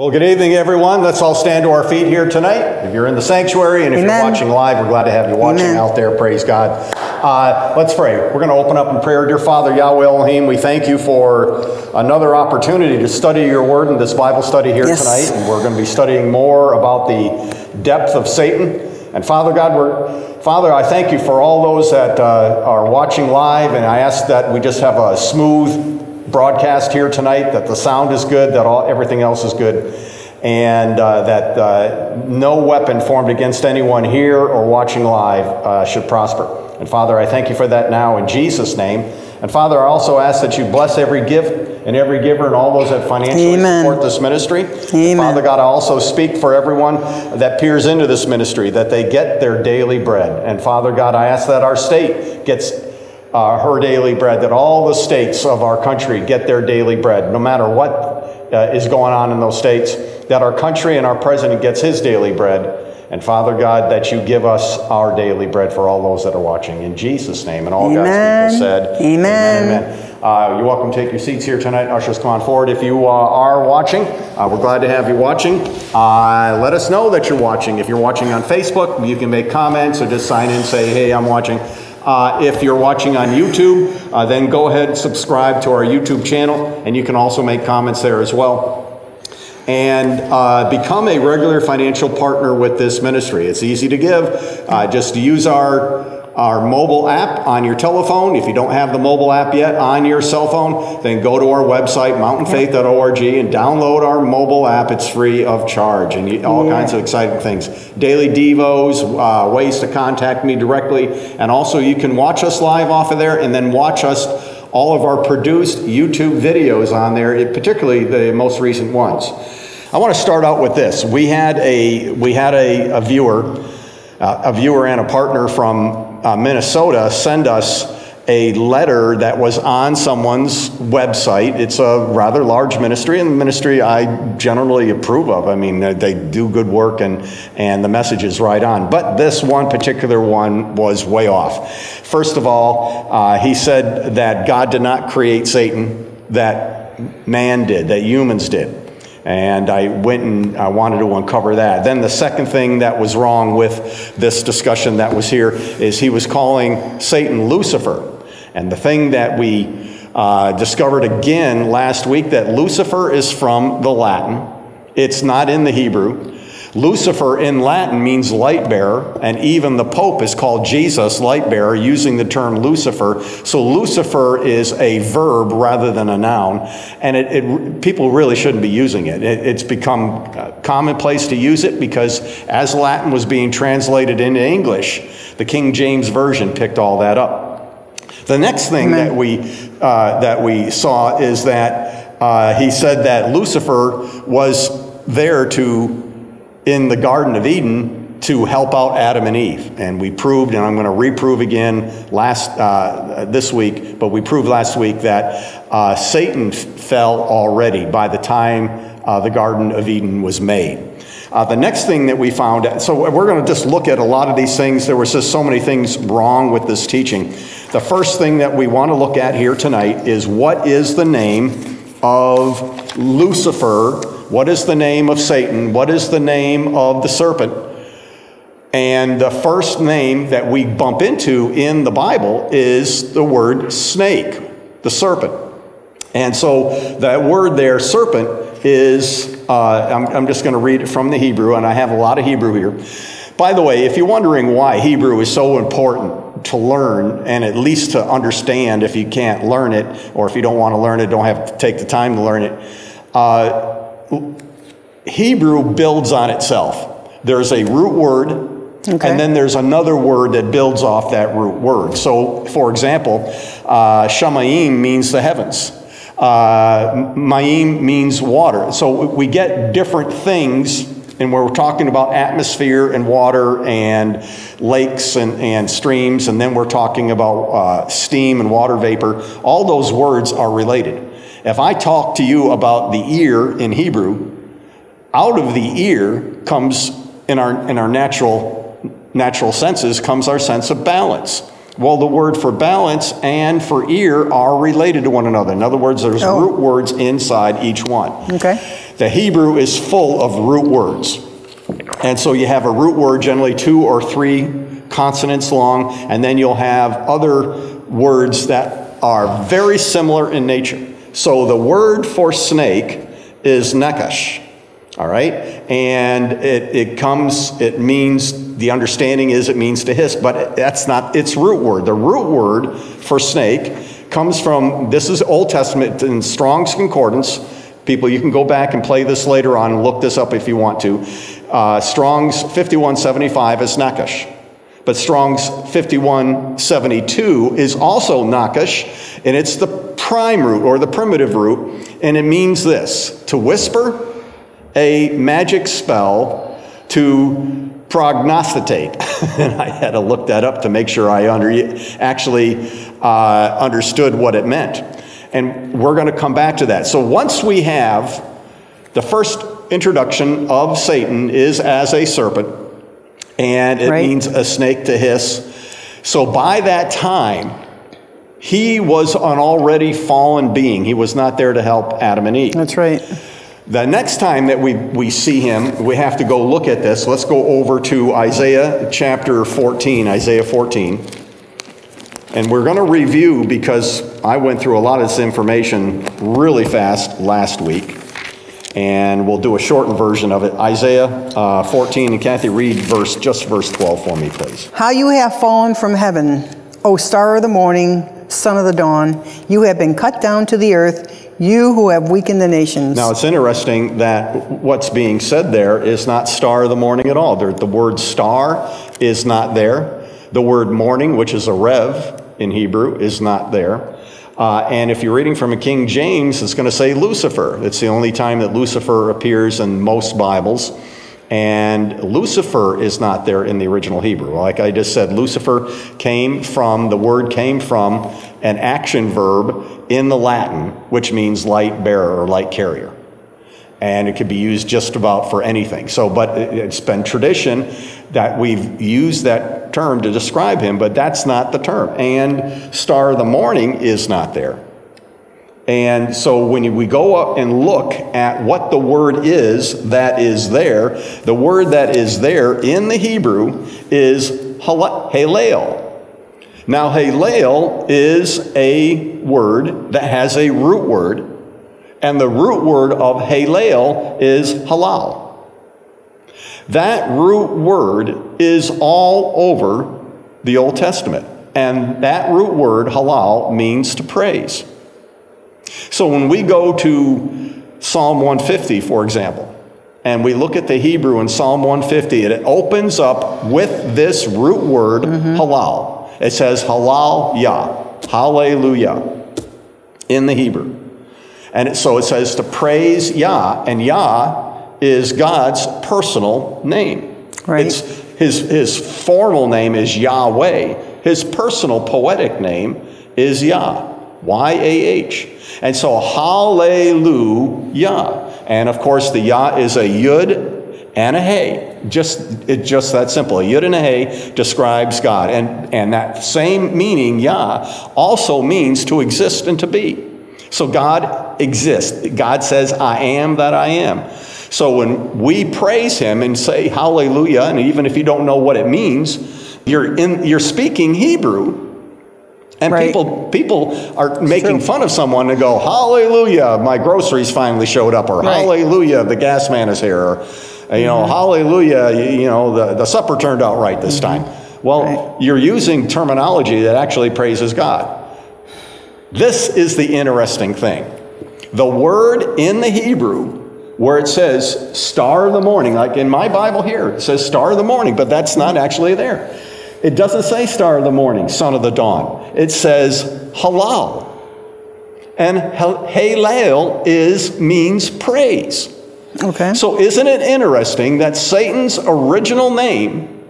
Well, good evening, everyone. Let's all stand to our feet here tonight. If you're in the sanctuary and if Amen. you're watching live, we're glad to have you watching Amen. out there. Praise God. Uh, let's pray. We're going to open up in prayer. Dear Father, Yahweh Elohim, we thank you for another opportunity to study your word in this Bible study here Yes. tonight. And we're going to be studying more about the depth of Satan. And Father God, we're Father, I thank you for all those that uh, are watching live, and I ask that we just have a smooth broadcast here tonight, that the sound is good, that all, everything else is good, and uh, that uh, no weapon formed against anyone here or watching live uh, should prosper. And Father, I thank you for that now in Jesus' name. And Father, I also ask that you bless every gift and every giver and all those that financially Amen. support this ministry. Amen. Father God, I also speak for everyone that peers into this ministry that they get their daily bread. And Father God, I ask that our state gets uh, her daily bread, that all the states of our country get their daily bread, no matter what uh, is going on in those states, that our country and our president gets his daily bread. And Father God, that you give us our daily bread for all those that are watching. In Jesus' name. And all Amen. God's people said, Amen. amen. Uh, you're welcome to take your seats here tonight. Ushers, come on forward. If you uh, are watching, uh, we're glad to have you watching. Uh, let us know that you're watching. If you're watching on Facebook, you can make comments or just sign in and say, hey, I'm watching. Uh, if you're watching on YouTube, uh, then go ahead and subscribe to our YouTube channel, and you can also make comments there as well and uh, become a regular financial partner with this ministry. It's easy to give. Uh, just use our our mobile app on your telephone. If you don't have the mobile app yet on your cell phone, then go to our website, mountainfaith.org, and download our mobile app. It's free of charge, and all kinds of exciting things. Daily devos, uh, ways to contact me directly, and also you can watch us live off of there, and then watch us all of our produced YouTube videos on there, particularly the most recent ones. I want to start out with this. We had a we had a, a viewer, uh, a viewer and a partner from uh, Minnesota send us a letter that was on someone's website. It's a rather large ministry, and the ministry I generally approve of. I mean, they do good work, and and the message is right on. But this one particular one was way off. First of all, uh, he said that God did not create Satan; that man did, that humans did. And I went and I wanted to uncover that. Then the second thing that was wrong with this discussion that was here is he was calling Satan Lucifer. And the thing that we uh, discovered again last week that Lucifer is from the Latin. It's not in the Hebrew. Lucifer in Latin means light bearer, and even the Pope is called Jesus light bearer using the term Lucifer. So Lucifer is a verb rather than a noun, and it, it people really shouldn't be using it. it. It's become uh, commonplace to use it because as Latin was being translated into English, the King James Version picked all that up. The next thing Amen. that we uh, that we saw is that uh, he said that Lucifer was there to in the Garden of Eden to help out Adam and Eve, and we proved, and I'm going to reprove again last uh, this week, but we proved last week that uh, Satan fell already by the time uh, the Garden of Eden was made. Uh, the next thing that we found, so we're going to just look at a lot of these things. There was just so many things wrong with this teaching. The first thing that we want to look at here tonight is what is the name of Lucifer? What is the name of Satan? What is the name of the serpent? And the first name that we bump into in the Bible is the word snake, the serpent. And so that word there, serpent, is, uh, I'm, I'm just going to read it from the Hebrew, and I have a lot of Hebrew here. By the way, if you're wondering why Hebrew is so important to learn and at least to understand if you can't learn it, or if you don't want to learn it, don't have to take the time to learn it, uh, Hebrew builds on itself. There's a root word, Okay. and then there's another word that builds off that root word. So, for example, uh, Shamayim means the heavens. Uh, Mayim means water. So we get different things, and we're talking about atmosphere and water and lakes and, and streams, and then we're talking about uh, steam and water vapor. All those words are related. If I talk to you about the ear in Hebrew, out of the ear comes in our in our natural natural senses comes our sense of balance Well, the word for balance and for ear are related to one another. In other words, there's Oh. root words inside each one. Okay. The Hebrew is full of root words. And so you have a root word, generally two or three consonants long, and then you'll have other words that are very similar in nature. So the word for snake is nekash. All right? And it, it comes, it means, the understanding is it means to hiss, but that's not its root word. The root word for snake comes from, this is Old Testament in Strong's Concordance. People, you can go back and play this later on and look this up if you want to. Uh, Strong's 5175 is nakash. But Strong's 5172 is also nakash, and it's the prime root or the primitive root, and it means this to whisper a magic spell to prognosticate. and I had to look that up to make sure I under, actually uh, understood what it meant. And we're going to come back to that. So once we have the first introduction of Satan is as a serpent, and it Right. means a snake to hiss. So by that time, he was an already fallen being. He was not there to help Adam and Eve. That's right. The next time that we, we see him, we have to go look at this. Let's go over to Isaiah chapter 14, Isaiah 14. And we're going to review because I went through a lot of this information really fast last week. And we'll do a shortened version of it. Isaiah uh, 14, and Kathy, read verse, just verse 12 for me, please. How you have fallen from heaven, O star of the morning, son of the dawn. You have been cut down to the earth, you who have weakened the nations. Now, it's interesting that what's being said there is not star of the morning at all. The word star is not there. The word morning, which is a rev in Hebrew, is not there. Uh, and if you're reading from a King James, it's going to say Lucifer. It's the only time that Lucifer appears in most Bibles. And Lucifer is not there in the original Hebrew. Like I just said, Lucifer came from, the word came from an action verb in the Latin, which means light bearer or light carrier. And it could be used just about for anything. So, but it- it's been tradition that we've used that term to describe him, but that's not the term. And star of the morning is not there. And so when we go up and look at what the word is that is there, the word that is there in the Hebrew is hale- halel. Now, halel is a word that has a root word, and the root word of halel is halal. That root word is all over the Old Testament, and that root word halal means to praise. So when we go to Psalm 150, for example, and we look at the Hebrew in Psalm 150, it opens up with this root word mm-hmm. halal. It says halal yah, hallelujah, in the Hebrew. And so it says to praise Yah, and Yah is God's personal name. Right. It's his, his formal name is Yahweh. His personal poetic name is Yah, Y A H. And so hallelujah. And of course, the Yah is a yud and a hey. Just it's just that simple. A yud and a hey describes God. And, and that same meaning, Yah, also means to exist and to be. So God exists. God says, I am that I am. So when we praise him and say hallelujah, and even if you don't know what it means, you're in you're speaking Hebrew. And Right. people people are making fun of someone and go, Hallelujah, my groceries finally showed up, or Right. Hallelujah, the gas man is here, or you know, Mm-hmm. Hallelujah, you, you know, the, the supper turned out right this time. Well, Right. you're using terminology that actually praises God. This is the interesting thing. The word in the Hebrew where it says star of the morning, like in my Bible here, it says star of the morning, but that's not actually there. It doesn't say star of the morning, son of the dawn. It says halal. And hal- halal is means praise. Okay. So isn't it interesting that Satan's original name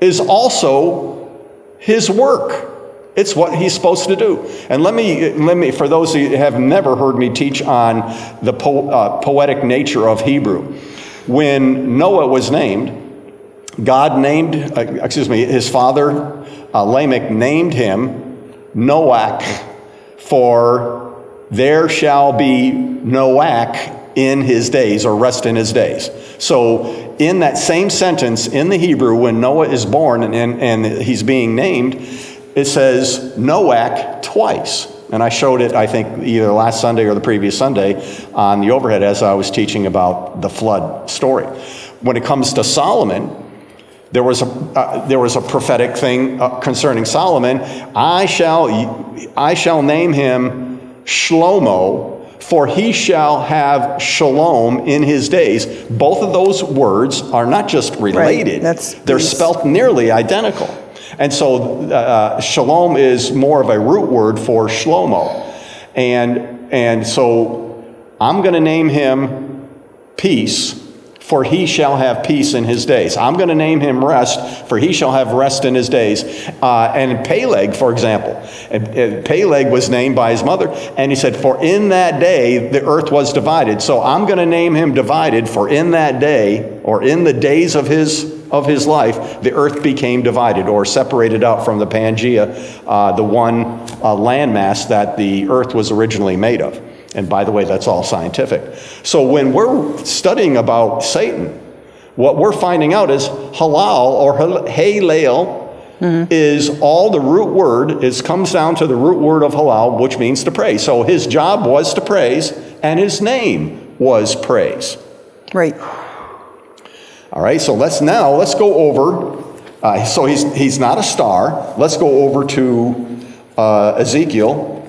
is also his work? It's what he's supposed to do. And let me, let me for those who have never heard me teach on the po- uh, poetic nature of Hebrew, when Noah was named, God named, uh, excuse me, his father uh, Lamech named him Noach, for there shall be Noach in his days, or rest in his days. So, in that same sentence in the Hebrew, when Noah is born and, and, and he's being named, it says Noach twice. And I showed it, I think, either last Sunday or the previous Sunday on the overhead as I was teaching about the flood story. When it comes to Solomon, there was a, uh, there was a prophetic thing uh, concerning Solomon. I shall, I shall name him Shlomo, for he shall have shalom in his days. Both of those words are not just related, that's- they're spelt nearly identical. And so uh, shalom is more of a root word for Shlomo. And, and so I'm going to name him peace, for he shall have peace in his days. I'm going to name him rest, for he shall have rest in his days. Uh, and Peleg, for example, Peleg was named by his mother, and he said, For in that day the earth was divided. So I'm going to name him divided, for in that day, or in the days of his of his life, the earth became divided or separated out from the Pangea, uh, the one uh, landmass that the earth was originally made of. And by the way, that's all scientific. So when we're studying about Satan, what we're finding out is halal or halal is all the root word is comes down to the root word of halal, which means to praise. So his job was to praise, and his name was praise. Right. All right, so let's now let's go over. Uh, so he's he's not a star. Let's go over to uh, Ezekiel.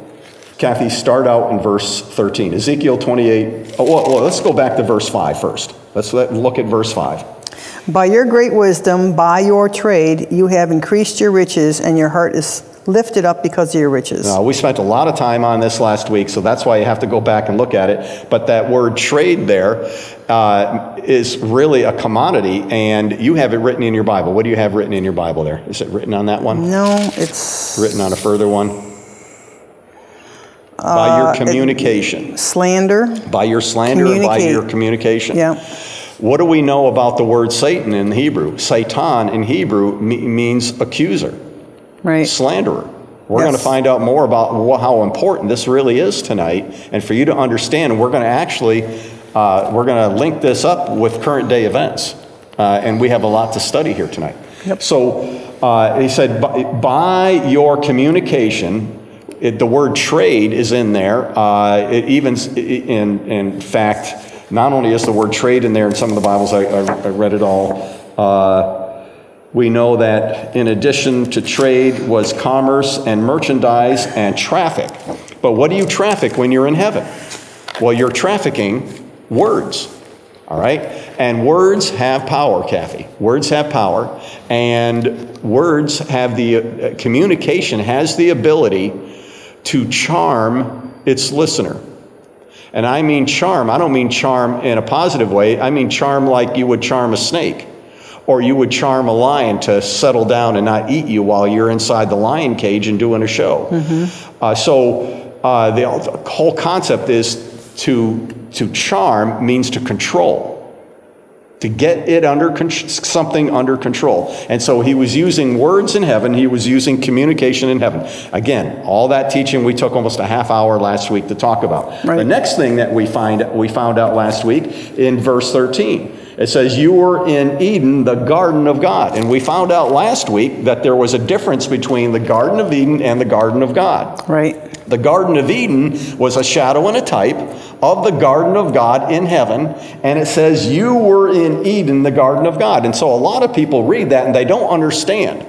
Kathy, start out in verse 13. Ezekiel 28. Oh, well, let's go back to verse 5 first. Let's let, look at verse 5. By your great wisdom, by your trade, you have increased your riches, and your heart is lifted up because of your riches. Now, we spent a lot of time on this last week, so that's why you have to go back and look at it. But that word trade there uh, is really a commodity, and you have it written in your Bible. What do you have written in your Bible there? Is it written on that one? No, it's Written on a further one? By your communication. slander. By your slander by your communication. Yeah. What do we know about the word Satan in Hebrew? Satan in Hebrew me- means accuser, Right. slanderer. We're Yes. going to find out more about how important this really is tonight, and for you to understand. We're going to actually uh, we're going to link this up with current day events, uh, and we have a lot to study here tonight. Yep. So uh, he said, by, by your communication, it, the word trade is in there. Uh, it even, in, in fact, not only is the word trade in there in some of the Bibles, I, I, I read it all. Uh, we know that in addition to trade was commerce and merchandise and traffic. But what do you traffic when you're in heaven? Well, you're trafficking words. All right? And words have power, Kathy. Words have power. And words have the, uh, communication has the ability to charm its listener. And I mean charm, I don't mean charm in a positive way. I mean charm like you would charm a snake. Or you would charm a lion to settle down and not eat you while you're inside the lion cage and doing a show. Uh, so uh, the, the whole concept is to, to charm means to control to get it under con- something under control. And so he was using words in heaven, he was using communication in heaven. Again, all that teaching we took almost a half hour last week to talk about. Right. The next thing that we find we found out last week in verse 13. It says, You were in Eden, the garden of God. And we found out last week that there was a difference between the Garden of Eden and the Garden of God. Right. The Garden of Eden was a shadow and a type of the Garden of God in heaven. And it says, You were in Eden, the Garden of God. And so a lot of people read that and they don't understand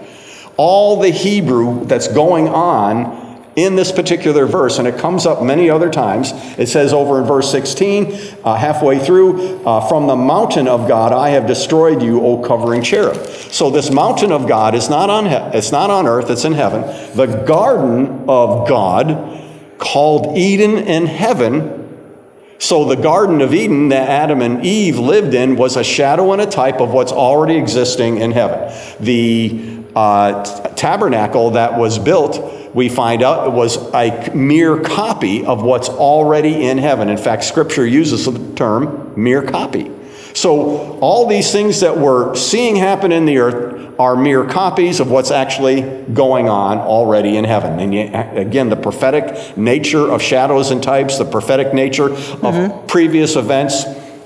all the Hebrew that's going on in this particular verse, and it comes up many other times. It says over in verse 16, uh, halfway through, uh, from the mountain of God I have destroyed you, O covering cherub. So this mountain of God is not on he- it's not on earth; it's in heaven. The garden of God, called Eden in heaven. So the Garden of Eden that Adam and Eve lived in was a shadow and a type of what's already existing in heaven. The uh, tabernacle that was built, we find out, it was a mere copy of what's already in heaven. In fact, Scripture uses the term mere copy. So all these things that we're seeing happen in the earth are mere copies of what's actually going on already in heaven. And yet, again, the prophetic nature of shadows and types, the prophetic nature of previous events,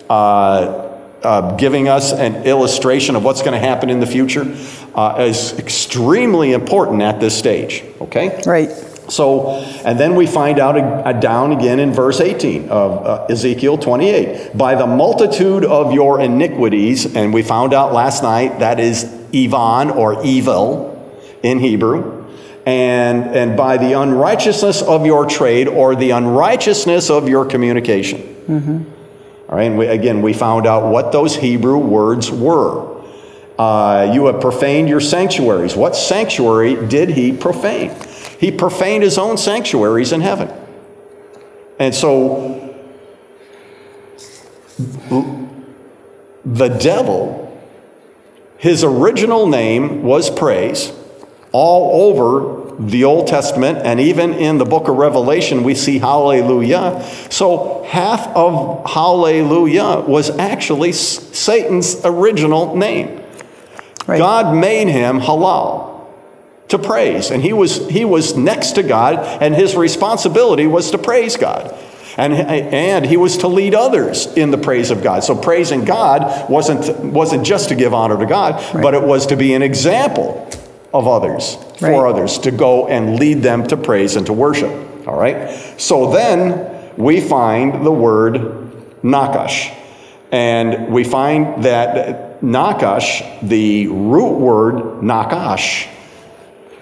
uh, uh, giving us an illustration of what's going to happen in the future uh, is extremely important at this stage. Okay? Right. So, and then we find out uh, down again in verse 18 of uh, Ezekiel 28 by the multitude of your iniquities, and we found out last night that is Ivan or evil in Hebrew, and, and by the unrighteousness of your trade or the unrighteousness of your communication. All right, and we, again, we found out what those Hebrew words were. Uh, you have profaned your sanctuaries. What sanctuary did he profane? He profaned his own sanctuaries in heaven. And so the devil, his original name was praise. All over the Old Testament and even in the book of Revelation, we see hallelujah. So half of hallelujah was actually Satan's original name. Right. God made him halal to praise, and he was he was next to God, and his responsibility was to praise God. And, and he was to lead others in the praise of God. So praising God wasn't, wasn't just to give honor to God, but it was to be an example of others, for others, to go and lead them to praise and to worship. All right? So then we find the word nakash. And we find that nakash, the root word nakash,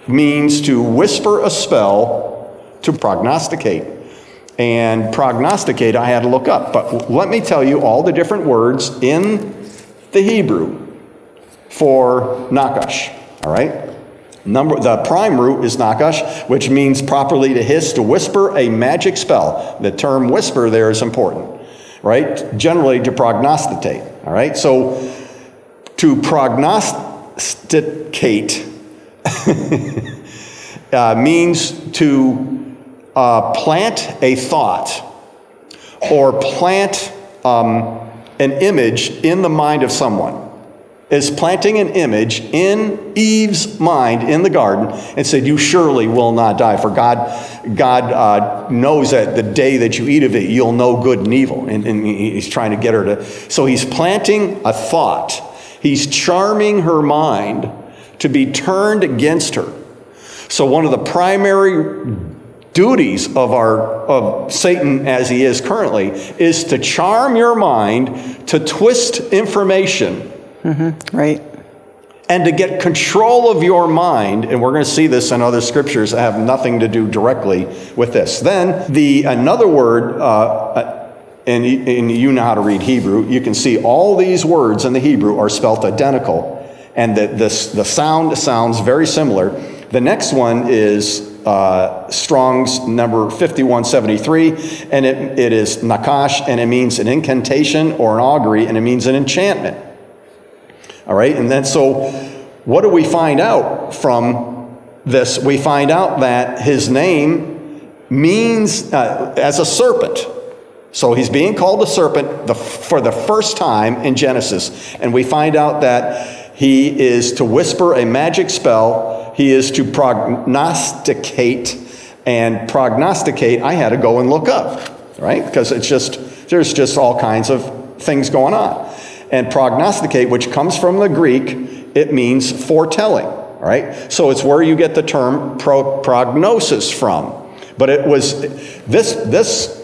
means to whisper a spell, to prognosticate. And prognosticate, I had to look up. But let me tell you all the different words in the Hebrew for nakash. All right? Number, the prime root is nakash, which means properly to hiss, to whisper a magic spell. The term whisper there is important, right? Generally to prognosticate. All right? So to prognosticate uh, means to uh, plant a thought or plant um, an image in the mind of someone. Is planting an image in Eve's mind in the garden and said, You surely will not die, for God, God uh, knows that the day that you eat of it, you'll know good and evil. And, and he's trying to get her to. So he's planting a thought, he's charming her mind to be turned against her. So one of the primary duties of our of Satan as he is currently is to charm your mind to twist information Right. and to get control of your mind and we're going to see this in other scriptures that have nothing to do directly with this then the another word uh, and, you- and you know how to read hebrew you can see all these words in the hebrew are spelt identical and the, the, the sound sounds very similar the next one is uh, Strong's number 5173, and it, it is Nakash, and it means an incantation or an augury, and it means an enchantment. All right, and then so what do we find out from this? We find out that his name means uh, as a serpent. So he's being called a serpent the, for the first time in Genesis, and we find out that he is to whisper a magic spell. He is to prognosticate, and prognosticate. I had to go and look up, right? Because it's just there's just all kinds of things going on. And prognosticate, which comes from the Greek, it means foretelling. Right, so it's where you get the term pro- prognosis from. But it was this this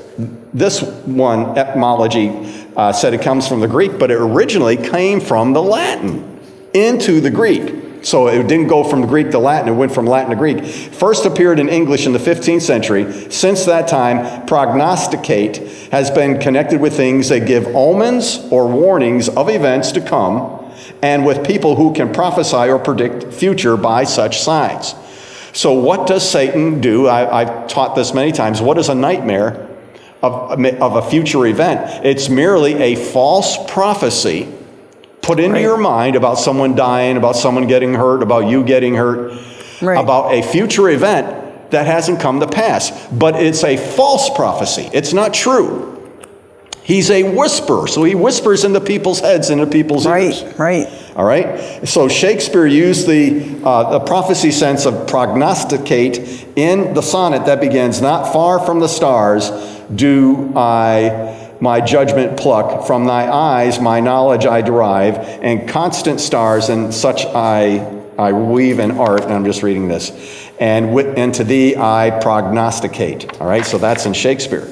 this one etymology uh, said it comes from the Greek, but it originally came from the Latin into the Greek. So it didn't go from Greek to Latin, it went from Latin to Greek. First appeared in English in the 15th century. Since that time, prognosticate has been connected with things that give omens or warnings of events to come, and with people who can prophesy or predict future by such signs. So, what does Satan do? I, I've taught this many times. What is a nightmare of, of a future event? It's merely a false prophecy put into Right. your mind about someone dying, about someone getting hurt, about you getting hurt, Right. about a future event that hasn't come to pass. But it's a false prophecy, it's not true. He's a whisperer, so he whispers into people's heads, into people's ears. Right, right. All right. So Shakespeare used the uh, the prophecy sense of prognosticate in the sonnet that begins, "Not far from the stars do I my judgment pluck from thy eyes, my knowledge I derive, and constant stars and such I I weave in art." And I'm just reading this, and with, and to thee I prognosticate. All right. So that's in Shakespeare.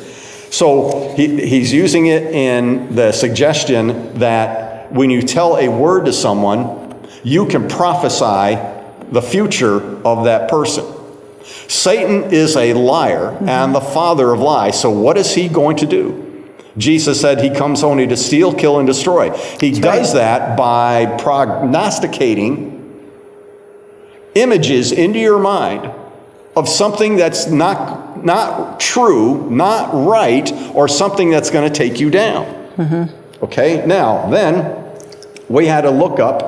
So he, he's using it in the suggestion that when you tell a word to someone, you can prophesy the future of that person. Satan is a liar mm-hmm. and the father of lies. So, what is he going to do? Jesus said he comes only to steal, kill, and destroy. He does that by prognosticating images into your mind of something that's not, not true, not right, or something that's going to take you down. Okay, now, then we had to look up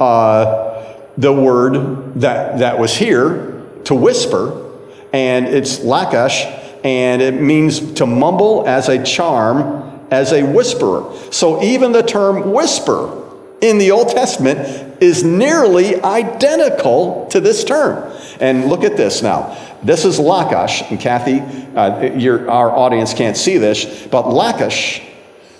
uh, the word that, that was here to whisper, and it's lakash, and it means to mumble as a charm, as a whisperer. So even the term whisper in the Old Testament is nearly identical to this term. And look at this now. This is lakash, and Kathy, uh, your, our audience can't see this, but lakash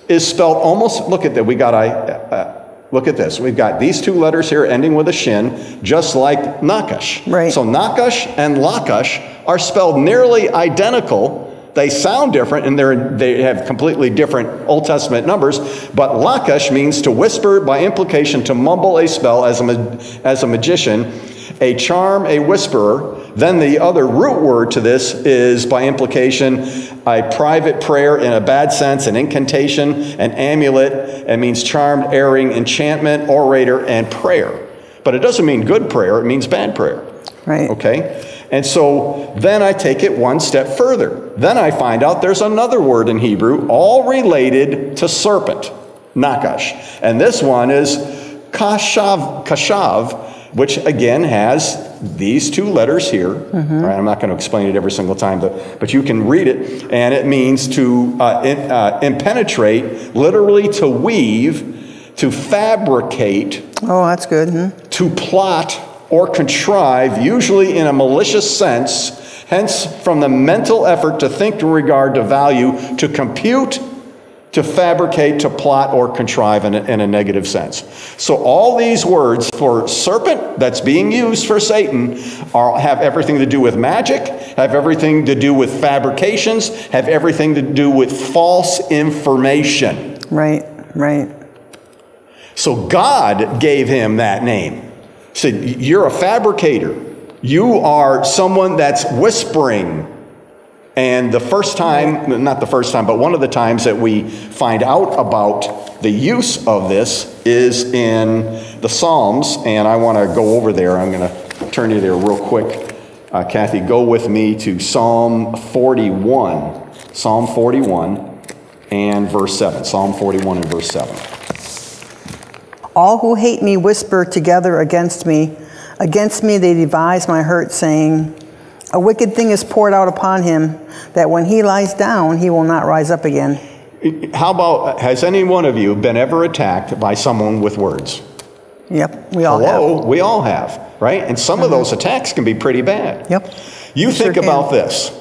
is spelled almost, look at that, we got a, look at this. We've got these two letters here ending with a shin, just like nakash. Right. So nakash and lakash are spelled nearly identical. They sound different and they're, they have completely different Old Testament numbers, but lakash means to whisper by implication, to mumble a spell as a, as a magician, a charm, a whisperer. Then the other root word to this is by implication a private prayer in a bad sense, an incantation, an amulet. It means charmed, erring, enchantment, orator, and prayer. But it doesn't mean good prayer, it means bad prayer. Right. Okay? And so then I take it one step further. Then I find out there's another word in Hebrew, all related to serpent, nakash. And this one is kashav, kashav which again has these two letters here. Right, I'm not going to explain it every single time, but, but you can read it. And it means to uh, in, uh, impenetrate, literally to weave, to fabricate, Oh, that's good. Hmm? to plot or contrive, usually in a malicious sense, hence from the mental effort to think in regard to value, to compute, to fabricate, to plot, or contrive in a, in a negative sense. So all these words for serpent that's being used for Satan are, have everything to do with magic, have everything to do with fabrications, have everything to do with false information. Right, right. So God gave him that name. He said, You're a fabricator. You are someone that's whispering. And the first time, not the first time, but one of the times that we find out about the use of this is in the Psalms. And I want to go over there. I'm going to turn you there real quick. Uh, Kathy, go with me to Psalm 41. Psalm 41 and verse 7. Psalm 41 and verse 7. All who hate me whisper together against me. Against me they devise my hurt, saying, A wicked thing is poured out upon him, that when he lies down, he will not rise up again. How about, has any one of you been ever attacked by someone with words? Yep, we all Hello? We all have, right? And some of those attacks can be pretty bad. Yep. You Sure think can. about this.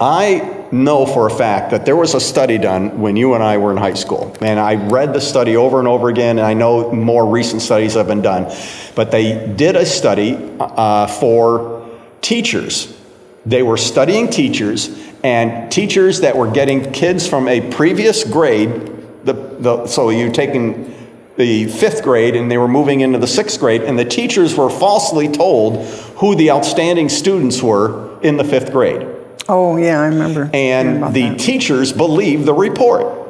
I know for a fact that there was a study done when you and I were in high school. And I read the study over and over again, and I know more recent studies have been done. But they did a study uh, for teachers. They were studying teachers, and teachers that were getting kids from a previous grade. The, the, so you taking the fifth grade and they were moving into the sixth grade, and the teachers were falsely told who the outstanding students were in the fifth grade. Oh, yeah, I remember. And the that. teachers believed the report.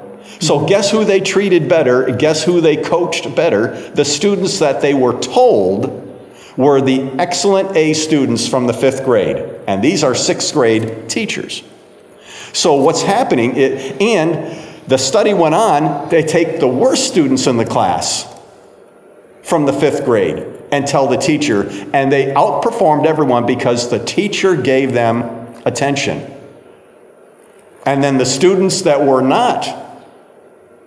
So, guess who they treated better? Guess who they coached better? The students that they were told were the excellent A students from the fifth grade. And these are sixth grade teachers. So, what's happening, it, and the study went on, they take the worst students in the class from the fifth grade and tell the teacher, and they outperformed everyone because the teacher gave them attention. And then the students that were not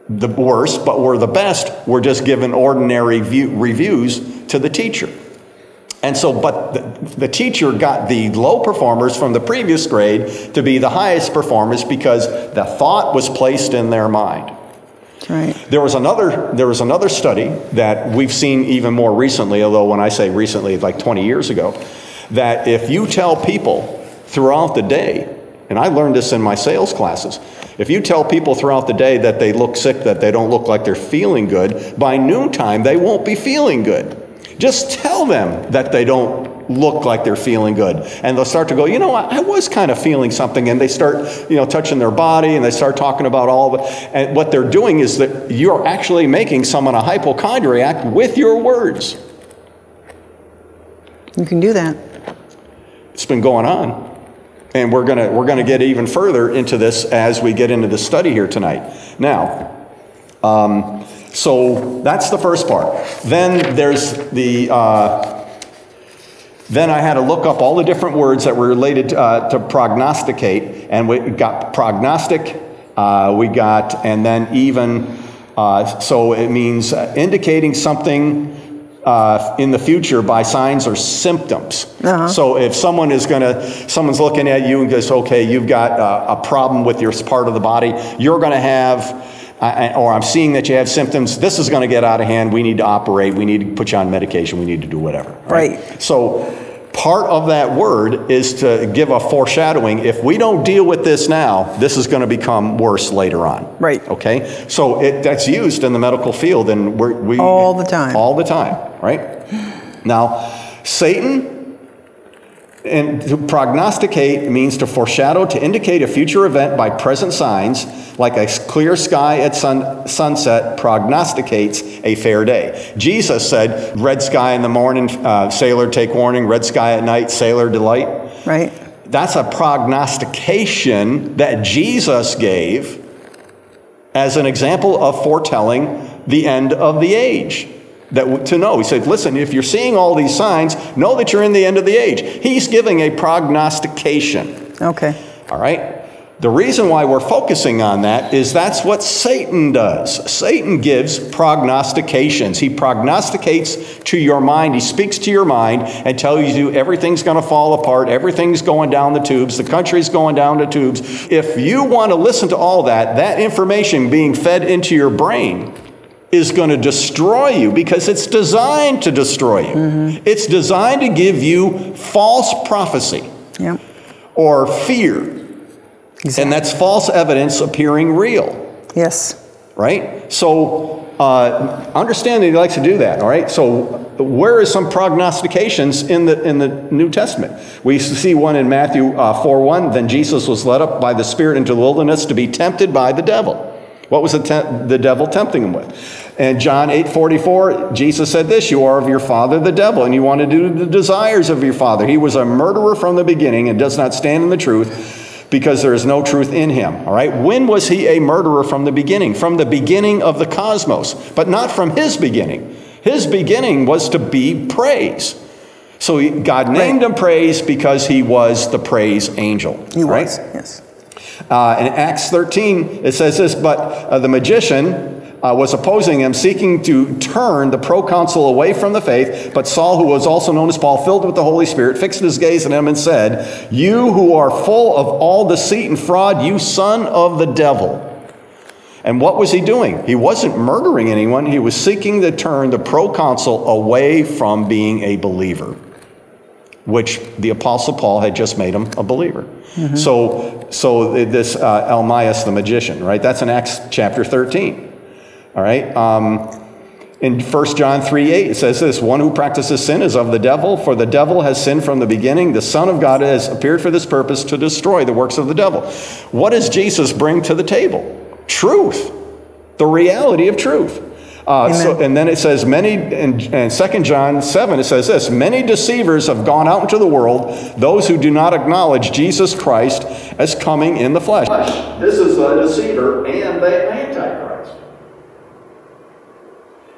the worst, but were the best, were just given ordinary view, reviews to the teacher. And so, but the, the, teacher got the low performers from the previous grade to be the highest performers because the thought was placed in their mind. Right. There was another there was another study that we've seen even more recently, although when I say recently, like 20 years ago, that if you tell people throughout the day, and I learned this in my sales classes, if you tell people throughout the day that they look sick, that they don't look like they're feeling good, by noontime they won't be feeling good. Just tell them that they don't look like they're feeling good. And they'll start to go, you know, I, I was kind of feeling something. And they start, you know, touching their body and they start talking about all of it. And what they're doing is that you're actually making someone a hypochondriac with your words. You can do that. It's been going on. And we're going to we're going to get even further into this as we get into the study here tonight. Now, um, so that's the first part. Then there's the uh, then I had to look up all the different words that were related uh, to prognosticate, and we got prognostic, uh, we got, and then even, uh, so it means indicating something uh, in the future by signs or symptoms. Uh-huh. So if someone is going to, someone's looking at you and goes, okay, you've got uh, a problem with your part of the body, you're going to have or I'm seeing that you have symptoms, this is going to get out of hand. We need to operate. We need to put you on medication. We need to do whatever. Right. right. So part of that word is to give a foreshadowing. If we don't deal with this now, this is going to become worse later on. Right. Okay. So it, that's used in the medical field, and we're, we all the time. All the time. Right. Now, Satan and to prognosticate means to foreshadow, to indicate a future event by present signs, like a clear sky at sun, sunset prognosticates a fair day. Jesus said, Red sky in the morning, uh, sailor take warning, red sky at night, sailor delight. Right. That's a prognostication that Jesus gave as an example of foretelling the end of the age that to know. He said, listen, if you're seeing all these signs, know that you're in the end of the age. He's giving a prognostication. Okay. All right? The reason why we're focusing on that is that's what Satan does. Satan gives prognostications. He prognosticates to your mind. He speaks to your mind and tells you everything's going to fall apart, everything's going down the tubes, the country's going down the tubes. If you want to listen to all that, that information being fed into your brain, is going to destroy you because it's designed to destroy you. Mm-hmm. It's designed to give you false prophecy yep. or fear. Exactly. And that's false evidence appearing real. Yes. Right? So uh, understand that he likes to do that, all right? So where is some prognostications in the, in the New Testament? We see one in Matthew uh, 4 1. Then Jesus was led up by the Spirit into the wilderness to be tempted by the devil. What was the, te- the devil tempting him with? And John 8 44, Jesus said this You are of your father, the devil, and you want to do the desires of your father. He was a murderer from the beginning and does not stand in the truth because there is no truth in him. All right? When was he a murderer from the beginning? From the beginning of the cosmos, but not from his beginning. His beginning was to be praise. So he, God named him praise because he was the praise angel. He right? was, yes. Uh, in Acts 13, it says this, but uh, the magician uh, was opposing him, seeking to turn the proconsul away from the faith. But Saul, who was also known as Paul, filled with the Holy Spirit, fixed his gaze on him and said, You who are full of all deceit and fraud, you son of the devil. And what was he doing? He wasn't murdering anyone, he was seeking to turn the proconsul away from being a believer which the Apostle Paul had just made him a believer. Mm-hmm. So, so this uh, Elymas the magician, right? That's in Acts chapter 13. All right. Um, in 1 John 3 8, it says this One who practices sin is of the devil, for the devil has sinned from the beginning. The Son of God has appeared for this purpose to destroy the works of the devil. What does Jesus bring to the table? Truth, the reality of truth. Uh, so, and then it says, many, in, in 2 John 7, it says this many deceivers have gone out into the world, those who do not acknowledge Jesus Christ as coming in the flesh. This is the deceiver and the Antichrist.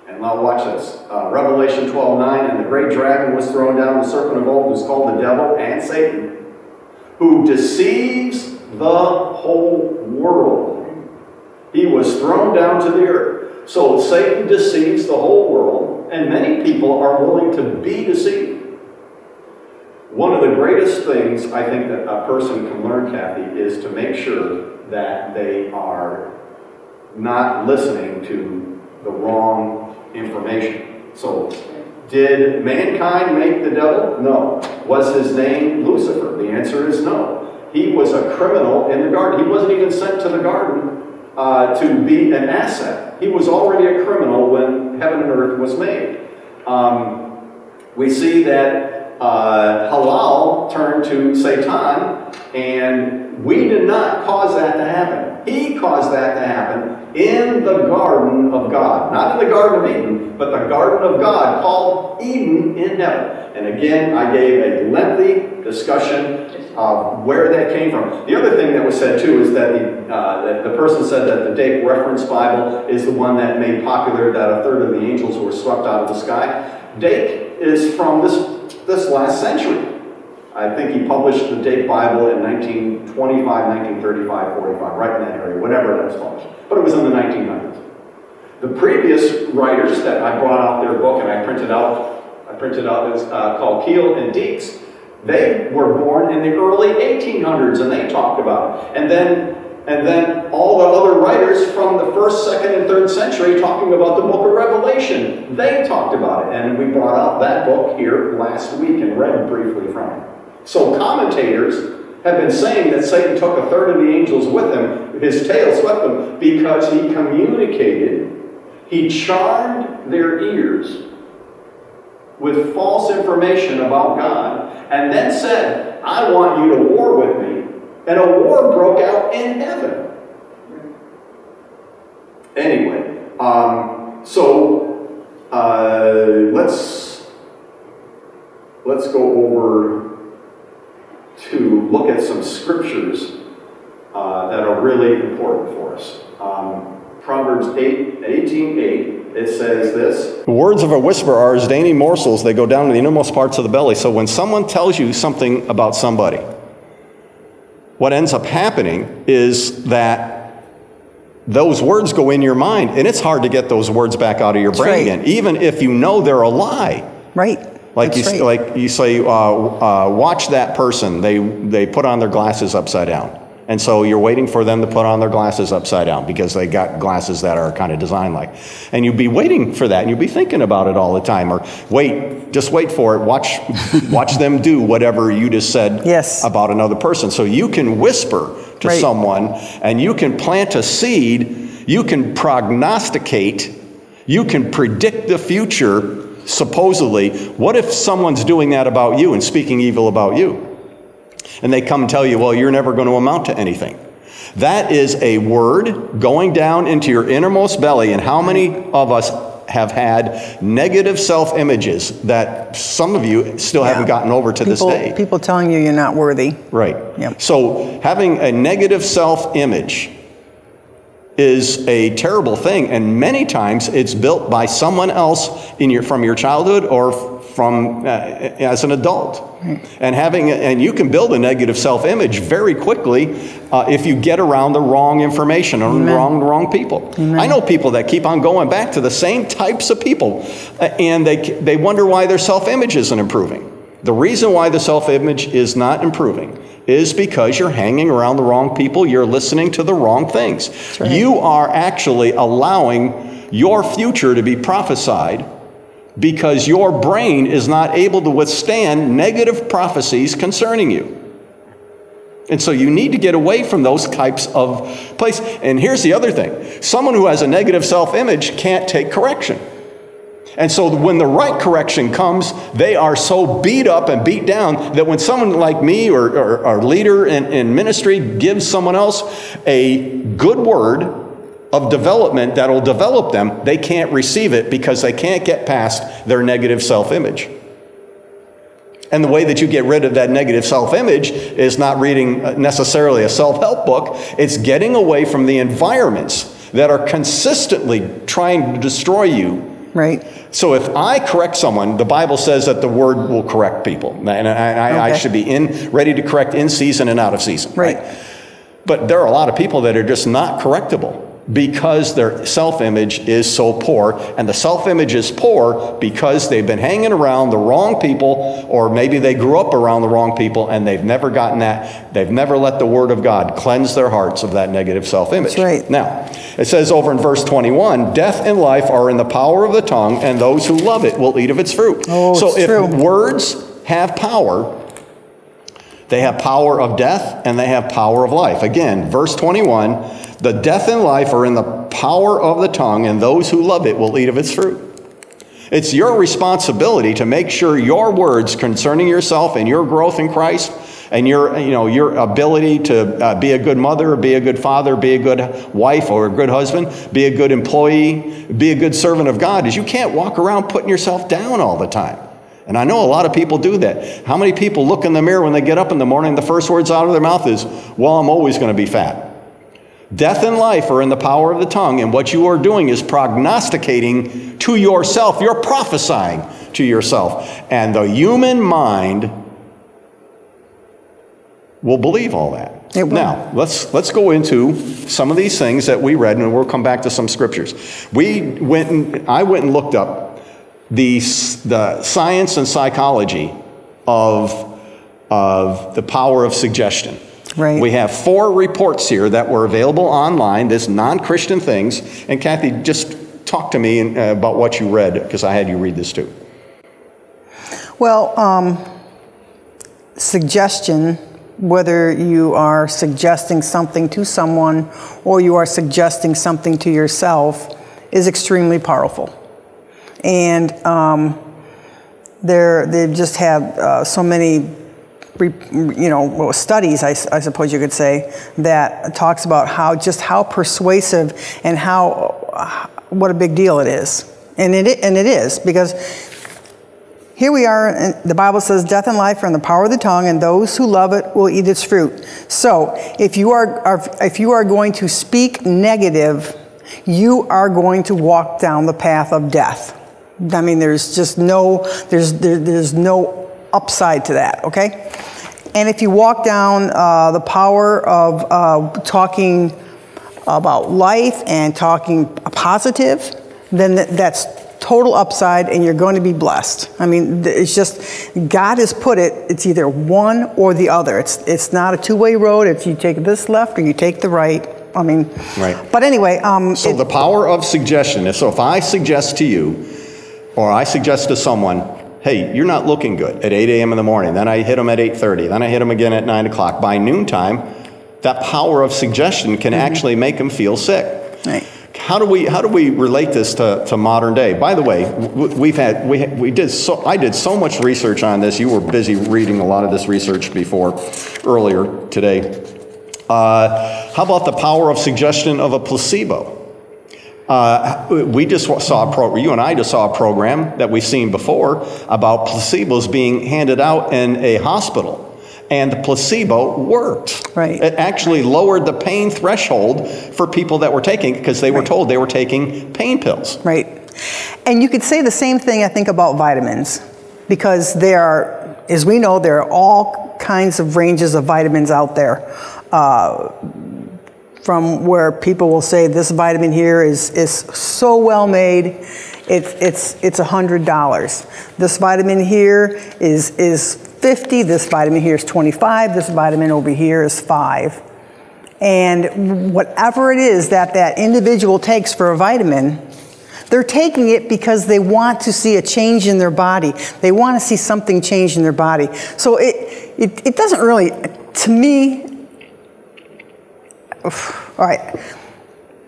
And now watch this. Uh, Revelation 12 9, and the great dragon was thrown down, the serpent of old, who's called the devil and Satan, who deceives the whole world. He was thrown down to the earth. So Satan deceives the whole world, and many people are willing to be deceived. One of the greatest things I think that a person can learn, Kathy, is to make sure that they are not listening to the wrong information. So, did mankind make the devil? No. Was his name Lucifer? The answer is no. He was a criminal in the garden. He wasn't even sent to the garden uh, to be an asset. He was already a criminal when heaven and earth was made. Um, we see that uh, Helel turned to Satan, and we did not cause that to happen. He caused that to happen in the garden of God. Not in the Garden of Eden, but the garden of God called Eden in heaven. And again, I gave a lengthy discussion of where that came from. The other thing that was said too is that the, uh, that the person said that the Dake Reference Bible is the one that made popular that a third of the angels were swept out of the sky. Dake is from this, this last century. I think he published the Dake Bible in 1925, 1935, 45, right in that area, whatever that was published. But it was in the 1900s. The previous writers that I brought out their book and I printed out, I printed out, it's uh, called Keil and Delitzsch. They were born in the early 1800s and they talked about it. And then, and then all the other writers from the first, second, and third century talking about the book of Revelation, they talked about it. And we brought out that book here last week and read briefly from it. So commentators have been saying that Satan took a third of the angels with him, his tail swept them, because he communicated, he charmed their ears with false information about God, and then said, I want you to war with me. And a war broke out in heaven. Anyway, um, so uh, let's let's go over to look at some scriptures uh, that are really important for us. Um, Proverbs 8, 18, 8, it says this. The words of a whisper are as dainty morsels, they go down to the innermost parts of the belly. So when someone tells you something about somebody, what ends up happening is that those words go in your mind, and it's hard to get those words back out of your That's brain right. again, even if you know they're a lie. Right. Like That's you, right. like you say, uh, uh, watch that person. They they put on their glasses upside down, and so you're waiting for them to put on their glasses upside down because they got glasses that are kind of designed like, and you'd be waiting for that, and you'd be thinking about it all the time, or wait, just wait for it. Watch, watch them do whatever you just said Yes. about another person, so you can whisper to Right. someone, and you can plant a seed. You can prognosticate. You can predict the future, supposedly. What if someone's doing that about you and speaking evil about you? And they come and tell you, well, you're never going to amount to anything. That is a word going down into your innermost belly. And how many of us have had negative self images that some of you still haven't gotten over to people, this day? People telling you you're not worthy. Right. Yep. So having a negative self image is a terrible thing, and many times it's built by someone else in your, from your childhood or from uh, as an adult. And having and you can build a negative self image very quickly uh, if you get around the wrong information or the wrong wrong people. I know people that keep on going back to the same types of people, uh, and they they wonder why their self image isn't improving. The reason why the self image is not improving is because you're hanging around the wrong people, you're listening to the wrong things. right. You are actually allowing your future to be prophesied because your brain is not able to withstand negative prophecies concerning you. And so you need to get away from those types of places. And here's the other thing someone who has a negative self image can't take correction. And so when the right correction comes, they are so beat up and beat down that when someone like me or, or leader in, in ministry gives someone else a good word of development that'll develop them, they can't receive it because they can't get past their negative self image. And the way that you get rid of that negative self image is not reading uh, necessarily a self help book, it's getting away from the environments that are consistently trying to destroy you Right. so if I correct someone, the Bible says that the word will correct people, and I, I, I should be in ready to correct in season and out of season. Right. But there are a lot of people that are just not correctable because their self image is so poor. And the self image is poor because they've been hanging around the wrong people, or maybe they grew up around the wrong people and they've never gotten that. They've never let the Word of God cleanse their hearts of that negative self image. That's right. Now, it says over in verse 21 death and life are in the power of the tongue, and those who love it will eat of its fruit. Oh, so if true. words have power, they have power of death and they have power of life. Again, verse 21 the death and life are in the power of the tongue, and those who love it will eat of its fruit. It's your responsibility to make sure your words concerning yourself and your growth in Christ and your, you know, your ability to uh, be a good mother, be a good father, be a good wife or a good husband, be a good employee, be a good servant of God is you can't walk around putting yourself down all the time. And I know a lot of people do that. How many people look in the mirror when they get up in the morning, the first words out of their mouth is, Well, I'm always going to be fat. Death and life are in the power of the tongue, and what you are doing is prognosticating to yourself. You're prophesying to yourself. And the human mind will believe all that. Now, let's, let's go into some of these things that we read, and we'll come back to some scriptures. We went and, I went and looked up the, the science and psychology of, of the power of suggestion. Right. We have four reports here that were available online, this non Christian things. And Kathy, just talk to me uh, about what you read, because I had you read this too. Well, um, suggestion, whether you are suggesting something to someone or you are suggesting something to yourself, is extremely powerful. And um, there, they've just had uh, so many, you know, studies, I, suppose you could say, that talks about how just how persuasive and how what a big deal it is. And it, and it is because here we are, and the Bible says, Death and life are in the power of the tongue, and those who love it will eat its fruit. So, if you are, are, if you are going to speak negative, you are going to walk down the path of death. I mean, there's just no, there's, there, there's no upside to that, okay? And if you walk down uh, the power of uh, talking about life and talking positive, then th- that's total upside and you're going to be blessed. I mean, it's just, God has put it, it's either one or the other. It's, it's not a two way road. If you take this left or you take the right. I mean, Right. But anyway, um, So it- the power of suggestion. So if I suggest to you, or I suggest to someone, hey, you're not looking good at 8 a.m. in the morning. Then I hit them at 8:30. Then I hit them again at 9 o'clock. By noontime, that power of suggestion can actually make them feel sick. Mm-hmm. Right. How do we how do we relate this to, to modern day? By the way, we've had we we did so I did so much research on this. You were busy reading a lot of this research before earlier today. Uh, how about the power of suggestion of a placebo? Uh, we just saw a program, you and I just saw a program that we've seen before about placebos being handed out in a hospital. And the placebo worked. Right. It actually lowered the pain threshold for people that were taking because they were Right. told they were taking pain pills. Right. And you could say the same thing, I think, about vitamins, because there are, as we know, there are all kinds of ranges of vitamins out there. Uh, from where people will say this vitamin here is, is so well made, it's, it's, it's $100. This vitamin here is, is 50, this vitamin here is 25, this vitamin over here is 5. And whatever it is that that individual takes for a vitamin, they're taking it because they want to see a change in their body. They want to see something change in their body. So it, it, it doesn't really, to me, oof, all right.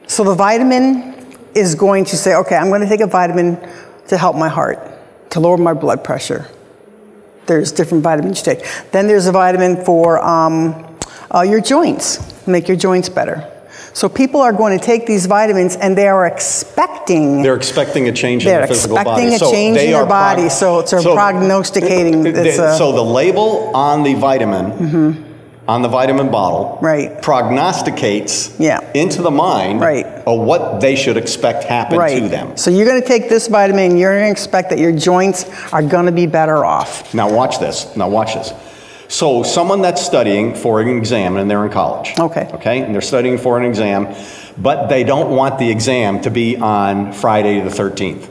So the vitamin is going to say, okay, I'm going to take a vitamin to help my heart, to lower my blood pressure. There's different vitamins you take. Then there's a vitamin for um, uh, your joints, make your joints better. So people are going to take these vitamins and they are expecting They're expecting a change in their physical body. They're expecting a So change they in their body, so it's a prognosticating- it's a- so the label on the vitamin, on the vitamin bottle. Right. prognosticates Yeah. into the mind Right. of what they should expect happen right. to them. So you're going to take this vitamin you're going to expect that your joints are going to be better off. Now watch this. Now watch this. So, someone that's studying for an exam and they're in college. Okay. Okay, and they're studying for an exam, but they don't want the exam to be on Friday the 13th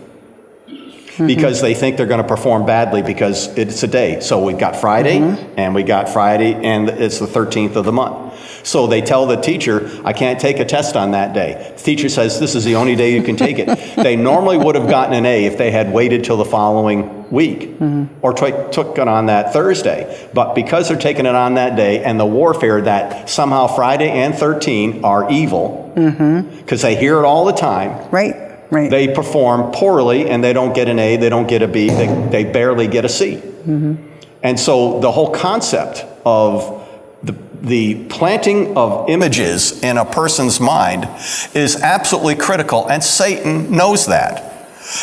Mm-hmm. because they think they're going to perform badly because it's a day. So we've got Friday mm-hmm. and we got Friday and it's the 13th of the month. So they tell the teacher, I can't take a test on that day. The teacher says, This is the only day you can take it. they normally would have gotten an A if they had waited till the following week mm-hmm. or t- took it on that Thursday. But because they're taking it on that day and the warfare that somehow Friday and 13 are evil, because they hear it all the time, Right. Right. they perform poorly and they don't get an A, they don't get a B, they, they barely get a C. And so the whole concept of the, the planting of images in a person's mind is absolutely critical, and Satan knows that.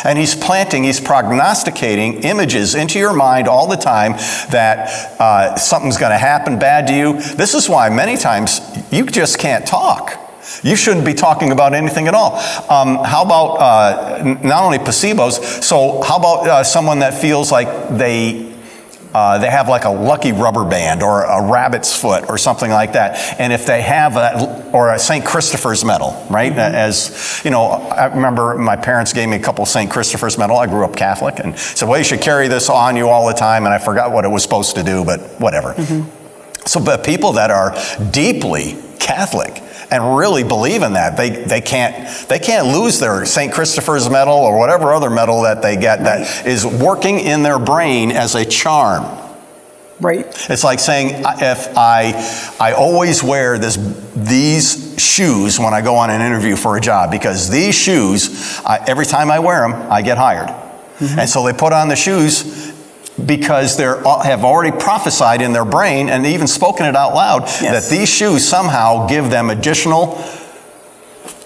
And he's planting, he's prognosticating images into your mind all the time that uh, something's going to happen bad to you. This is why many times you just can't talk. You shouldn't be talking about anything at all. Um, how about uh, not only placebos? So how about uh, someone that feels like they uh, they have like a lucky rubber band or a rabbit's foot or something like that. And if they have that, or a St. Christopher's medal, right? As you know, I remember my parents gave me a couple St. Christopher's medal. I grew up Catholic and said, well, you should carry this on you all the time. And I forgot what it was supposed to do, but whatever. So, but people that are deeply Catholic and really believe in that, they, they can't they can't lose their St. Christopher's medal or whatever other medal that they get that is working in their brain as a charm. right. It's like saying if I I always wear this these shoes when I go on an interview for a job because these shoes I, every time I wear them I get hired, mm-hmm. and so they put on the shoes because they have already prophesied in their brain and even spoken it out loud Yes. that these shoes somehow give them additional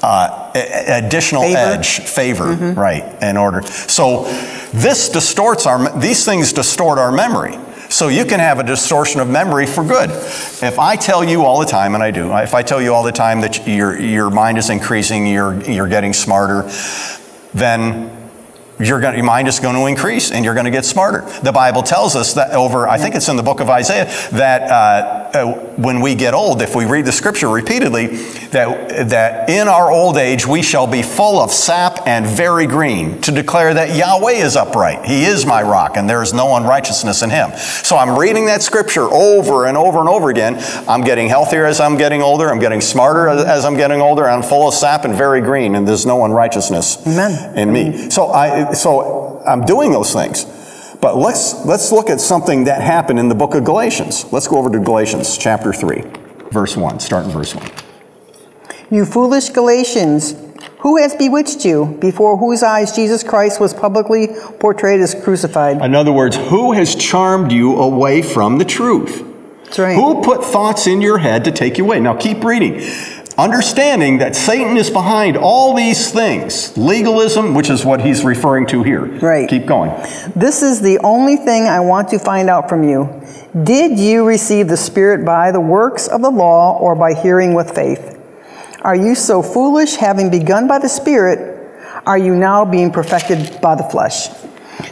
uh, additional Favor. edge, favor, right? In order, so this distorts our. These things distort our memory. So you can have a distortion of memory for good. If I tell you all the time, and I do, if I tell you all the time that your your mind is increasing, you're you're getting smarter, then going, your mind is going to increase and you're going to get smarter. The Bible tells us that over, I think it's in the book of Isaiah, that uh, uh, when we get old, if we read the scripture repeatedly, that, that in our old age we shall be full of sap and very green to declare that Yahweh is upright. He is my rock and there is no unrighteousness in him. So I'm reading that scripture over and over and over again. I'm getting healthier as I'm getting older. I'm getting smarter as, I'm getting older. I'm full of sap and very green and there's no unrighteousness Amen. in me. So I so I'm doing those things. But let's let's look at something that happened in the book of Galatians. Let's go over to Galatians chapter 3, verse 1. Start in verse 1. You foolish Galatians, who has bewitched you, before whose eyes Jesus Christ was publicly portrayed as crucified? In other words, who has charmed you away from the truth? That's right. Who put thoughts in your head to take you away? Now keep reading. Understanding that Satan is behind all these things, legalism, which is what he's referring to here. Right. Keep going. This is the only thing I want to find out from you. Did you receive the Spirit by the works of the law or by hearing with faith? Are you so foolish, having begun by the Spirit, are you now being perfected by the flesh?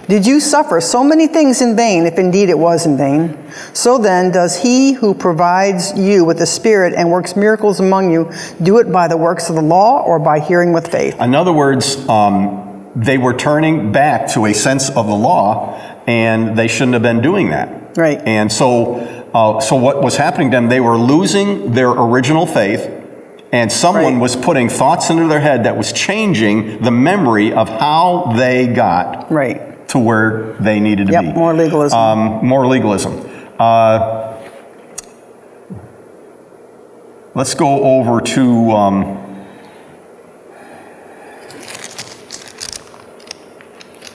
Did you suffer so many things in vain, if indeed it was in vain? So then, does he who provides you with the Spirit and works miracles among you do it by the works of the law or by hearing with faith? In other words, um, they were turning back to a sense of the law, and they shouldn't have been doing that. Right. And so, uh, so what was happening to them? They were losing their original faith, and someone Right. was putting thoughts into their head that was changing the memory of how they got Right. To where they needed to Yep, be. more legalism. Um, more legalism. Uh, let's go over to. Um,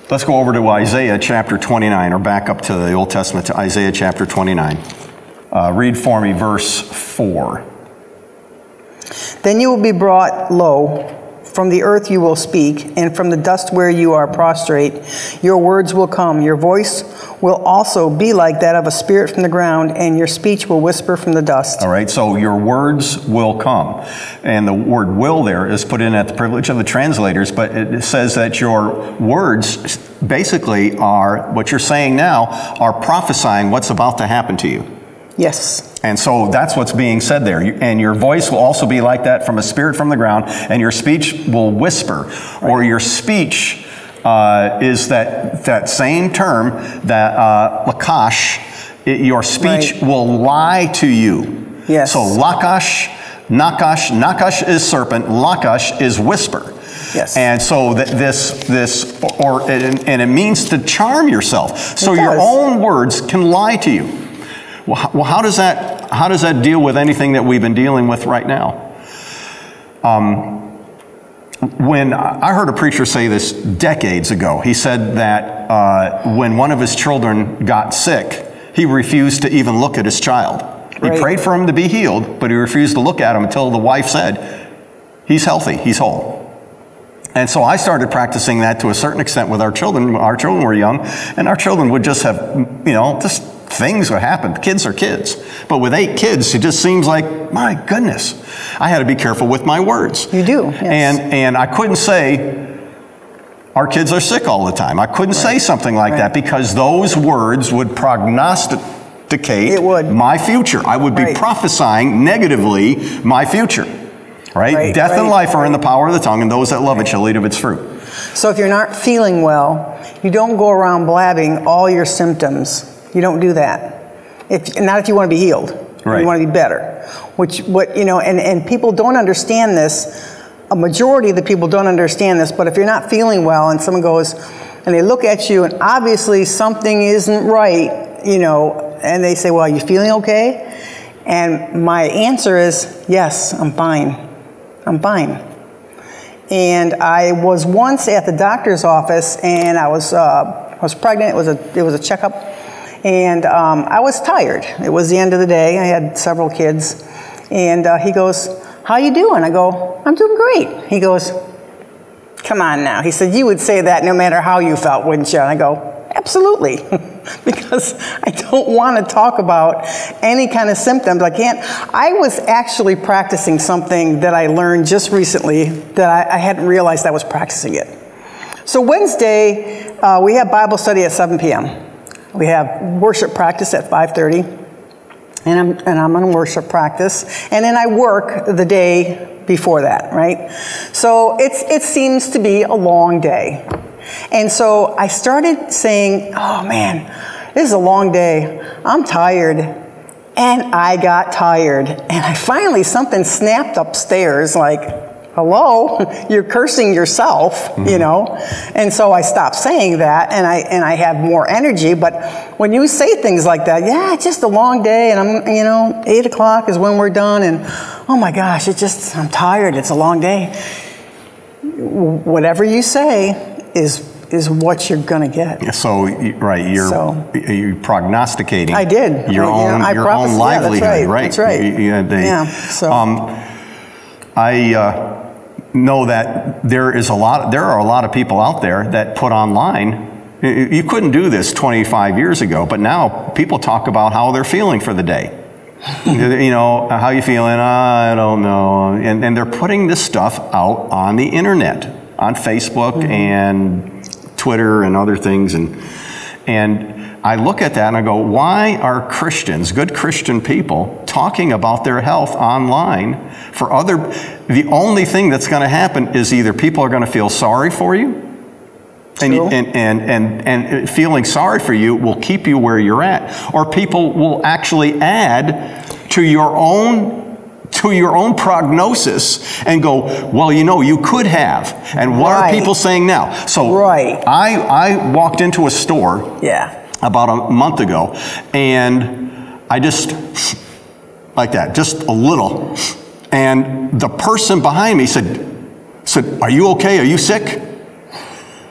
let's go over to Isaiah chapter 29, or back up to the Old Testament to Isaiah chapter 29. Uh, read for me verse 4. Then you will be brought low. From the earth you will speak, and from the dust where you are prostrate, your words will come. Your voice will also be like that of a spirit from the ground, and your speech will whisper from the dust. All right, so your words will come. And the word will there is put in at the privilege of the translators, but it says that your words basically are what you're saying now are prophesying what's about to happen to you. Yes. And so that's what's being said there. And your voice will also be like that from a spirit from the ground, and your speech will whisper, or your speech uh, is that, that same term, that uh, lakash, it- your speech Right. will lie to you. Yes. So lakash, nakash, nakash is serpent, lakash is whisper. Yes. And so that this, this, or, and, and it means to charm yourself. So your own words can lie to you. Well, how, well, how does that how does that deal with anything that we've been dealing with right now? Um, when I heard a preacher say this decades ago, he said that uh, when one of his children got sick, he refused to even look at his child. He Right. prayed for him to be healed, but he refused to look at him until the wife said, "He's healthy. He's whole." And so I started practicing that to a certain extent with our children. Our children were young, and our children would just have, you know, just things would happen. Kids are kids. But with eight kids, it just seems like, my goodness, I had to be careful with my words. You do, yes. And, and I couldn't say, our kids are sick all the time. I couldn't say something like Right. that because those words would prognosticate It would. my future. I would be Right. prophesying negatively my future. Right? Right, Death and life are in the power of the tongue, and those that love it shall eat of its fruit. So if you're not feeling well, you don't go around blabbing all your symptoms. You don't do that. If not if you want to be healed. Right. You want to be better. Which what you know, and, and people don't understand this. A majority of the people don't understand this, but if you're not feeling well and someone goes and they look at you and obviously something isn't right, you know, and they say, Well, are you feeling okay? And my answer is, Yes, I'm fine. I'm fine. And I was once at the doctor's office, and I was uh, I was pregnant. It was a it was a checkup, and um, I was tired. It was the end of the day. I had several kids, and uh, he goes, "How you doing?" I go, "I'm doing great." He goes, "Come on now." He said, "You would say that no matter how you felt, wouldn't you?" And I go, "Absolutely." because I don't want to talk about any kind of symptoms. I can't. I was actually practicing something that I learned just recently that I, I hadn't realized I was practicing it. So Wednesday, uh, we have Bible study at 7 p.m. We have worship practice at 5:30, and I'm and I'm in worship practice, and then I work the day before that, right? So it's it seems to be a long day. And so I started saying, oh man, this is a long day. I'm tired. And I got tired. And I finally, something snapped upstairs like, hello, you're cursing yourself, you know? And so I stopped saying that and I, and I have more energy. But when you say things like that, yeah, it's just a long day and I'm, you know, eight o'clock is when we're done. And oh my gosh, it's just, I'm tired. It's a long day whatever you say is is what you're going to get. So, right, you're, So- you're prognosticating. I did. Your I- you own, I your own yeah, that's livelihood, right, right? that's right. Y- y- they- Yeah, so- um, I uh, know that there is a lot. There are a lot of people out there that put online. You couldn't do this 25 years ago, but now people talk about how they're feeling for the day. you know, how you feeling? I don't know. And, and they're putting this stuff out on the internet, on Facebook mm-hmm. and Twitter and other things. And, and I look at that and I go, why are Christians, good Christian people, talking about their health online for other? The only thing that's going to happen is either people are going to feel sorry for you, and, and, and, and, and feeling sorry for you will keep you where you're at. Or people will actually add to your own to your own prognosis and go, well, you know, you could have. And what Right. are people saying now? So Right. I, I walked into a store Yeah. about a month ago and I just like that, just a little. And the person behind me said, said, Are you okay? Are you sick?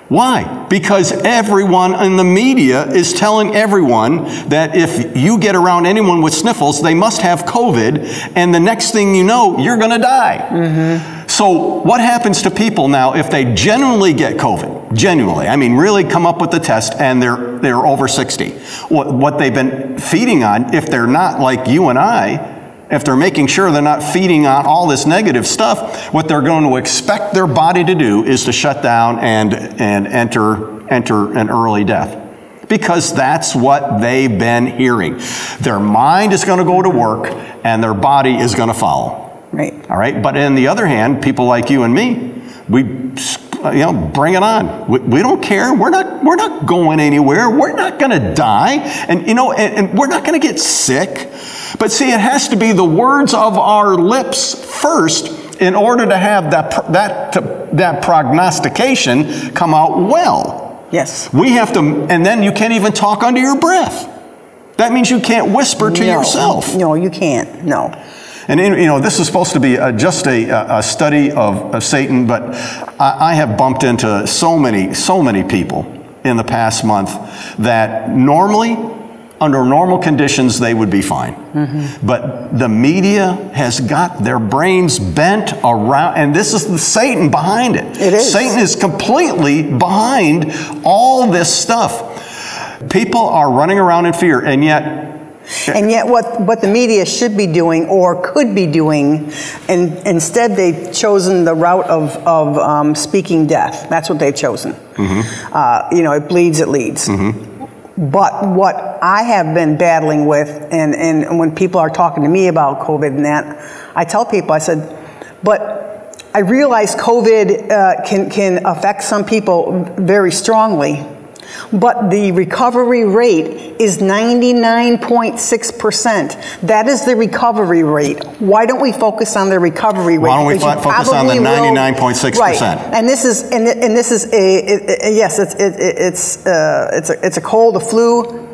Why? Because everyone in the media is telling everyone that if you get around anyone with sniffles, they must have COVID, and the next thing you know, you're going to die. Mm-hmm. So, what happens to people now if they genuinely get COVID? Genuinely, I mean, really come up with the test and they're they're over 60. What what they've been feeding on, if they're not like you and I, if they're making sure they're not feeding on all this negative stuff, what they're going to expect their body to do is to shut down and, and enter, enter an early death. because that's what they've been hearing. Their mind is going to go to work and their body is going to follow. Right. All right. But on the other hand, people like you and me, we, you know, bring it on. We, we don't care. We're not, we're not going anywhere. We're not going to die. And, you know, and, and we're not going to get sick. But see, it has to be the words of our lips first in order to have that, that, that prognostication come out well. Yes. We have to, and then you can't even talk under your breath. That means you can't whisper to no, yourself. No, you can't. No. And you know, this is supposed to be a, just a, uh, a study of, of, Satan, but I, I have bumped into so many, so many people in the past month that normally under normal conditions, they would be fine. Mm-hmm. But the media has got their brains bent around, and this is the Satan behind it. It is. Satan is completely behind all this stuff. People are running around in fear, and yet and yet, what, what the media should be doing or could be doing, and instead they've chosen the route of, of um, speaking death. That's what they've chosen. Mm-hmm. Uh, you know, it bleeds, it leads. Mm-hmm. But what I have been battling with, and, and when people are talking to me about COVID and that, I tell people, I said, but I realize COVID uh, can, can affect some people very strongly. But the recovery rate is 99.6%. That is the recovery rate. Why don't we focus on the recovery rate? Why don't we focus on the 99.6%? Right. And this is and, and this is a, a, a yes, it's it, it's uh, it's a it's a cold, a flu,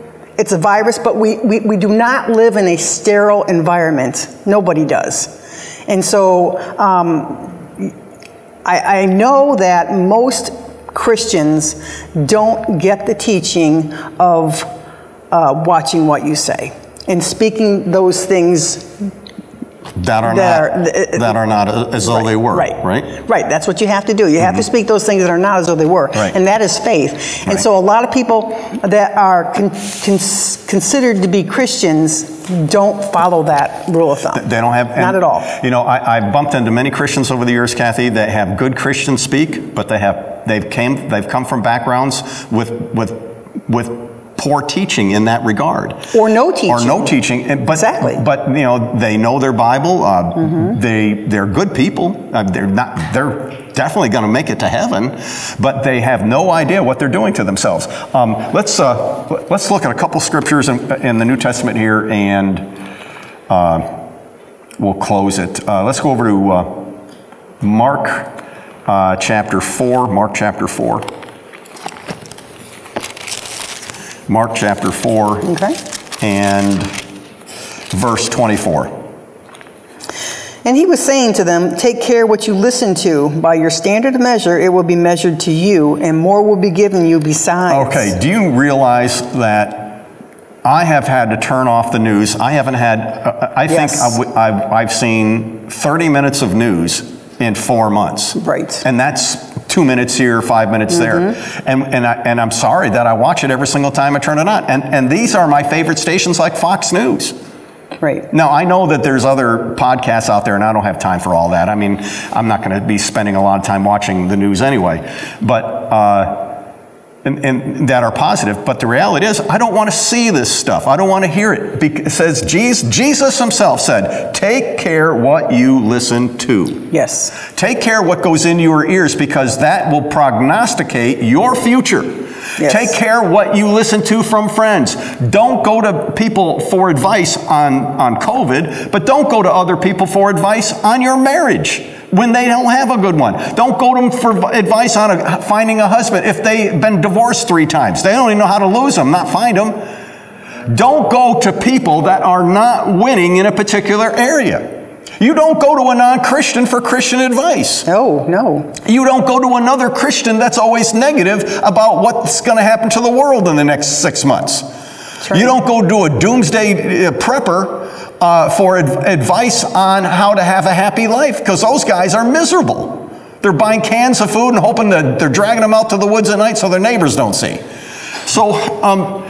it's a virus, but we, we, we do not live in a sterile environment. Nobody does. And so um, I, I know that most Christians don't get the teaching of uh, watching what you say and speaking those things that are that not are, that are not as though right, they were right right right that's what you have to do you have mm-hmm. to speak those things that are not as though they were right. and that is faith right. and so a lot of people that are con- con- considered to be christians don't follow that rule of thumb they don't have not at all you know I, I bumped into many christians over the years kathy that have good christian speak but they have they've came they've come from backgrounds with with with poor teaching in that regard. Or no teaching. Or no teaching. But, exactly. But you know, they know their Bible. Uh, mm-hmm. They they're good people. Uh, they're not. They're definitely going to make it to heaven, but they have no idea what they're doing to themselves. Um, let's uh, let's look at a couple scriptures in, in the New Testament here, and uh, we'll close it. Uh, let's go over to uh, chapter four. Mark chapter four. Mark chapter 4 okay. and verse 24. And he was saying to them, Take care what you listen to. By your standard measure, it will be measured to you, and more will be given you besides. Okay, do you realize that I have had to turn off the news? I haven't had, uh, I think yes. I've, I've, I've seen 30 minutes of news in four months. Right. And that's two minutes here, five minutes mm-hmm. there. And, and, I, and I'm sorry that I watch it every single time I turn it on. And, and these are my favorite stations like Fox News. Right. Now, I know that there's other podcasts out there, and I don't have time for all that. I mean, I'm not going to be spending a lot of time watching the news anyway. But, uh, and, and, that are positive. But the reality is, I don't want to see this stuff. I don't want to hear it. It says Jesus, Jesus himself said, "Take care what you listen to." Yes. Take care what goes into your ears because that will prognosticate your future. Yes. Take care what you listen to from friends. Don't go to people for advice on, on COVID, but don't go to other people for advice on your marriage when they don't have a good one. Don't go to them for advice on a, finding a husband if they've been divorced three times. They don't even know how to lose them, not find them. Don't go to people that are not winning in a particular area. You don't go to a non Christian for Christian advice. No, no. You don't go to another Christian that's always negative about what's going to happen to the world in the next six months. Right. You don't go to a doomsday uh, prepper uh, for ad- advice on how to have a happy life because those guys are miserable. They're buying cans of food and hoping that they're dragging them out to the woods at night so their neighbors don't see. So, um,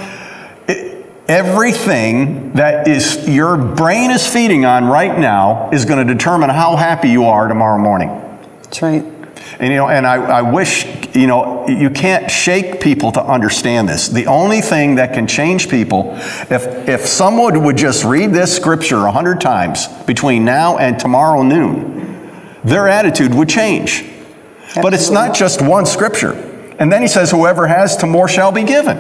it, everything that is your brain is feeding on right now is going to determine how happy you are tomorrow morning. That's right. And you know, and I, I wish, you know, you can't shake people to understand this. The only thing that can change people, if if someone would just read this scripture a hundred times between now and tomorrow noon, their attitude would change. But it's not just one scripture. And then he says, Whoever has, to more shall be given.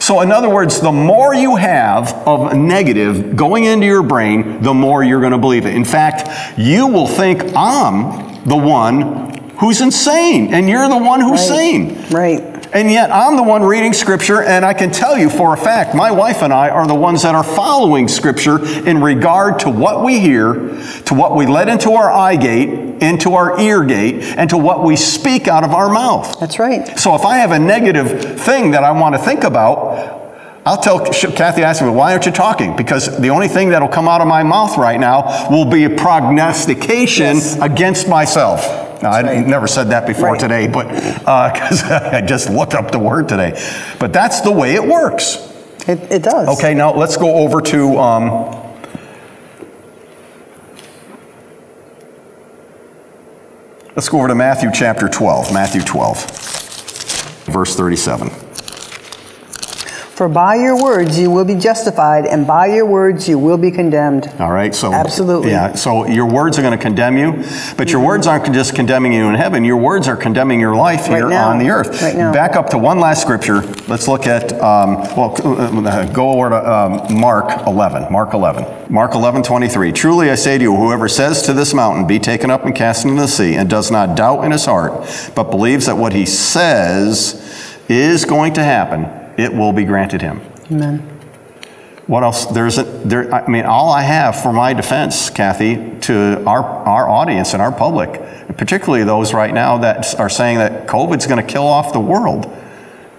So, in other words, the more you have of negative going into your brain, the more you're going to believe it. In fact, you will think I'm the one who's insane, and you're the one who's Right. sane. Right. And yet, I'm the one reading Scripture, and I can tell you for a fact, my wife and I are the ones that are following Scripture in regard to what we hear, to what we let into our eye gate, into our ear gate, and to what we speak out of our mouth. That's right. So if I have a negative thing that I want to think about, I'll tell Kathy asked me, why aren't you talking? Because the only thing that'll come out of my mouth right now will be a prognostication Yes. against myself. I never said that before Right. today, but because I just looked up the word today. But that's the way it works. It, it does. Okay, now let's go over to. Um, let's go over to Matthew chapter 12. Matthew 12, verse 37. For by your words you will be justified, and by your words you will be condemned. All right, so Absolutely. yeah. So your words are going to condemn you, but your words aren't just condemning you in heaven. Your words are condemning your life Right here now. on the earth. Right now. Back up to one last scripture. Let's look at um, well, go over to um, Mark 11. Mark 11. Mark 11, 23. Truly I say to you, whoever says to this mountain, "Be taken up and cast into the sea," and does not doubt in his heart, but believes that what he says is going to happen, it will be granted him. Amen. What else? There's a, there, I mean, all I have for my defense, Kathy, to our, our audience and our public, particularly those right now that are saying that COVID's going to kill off the world,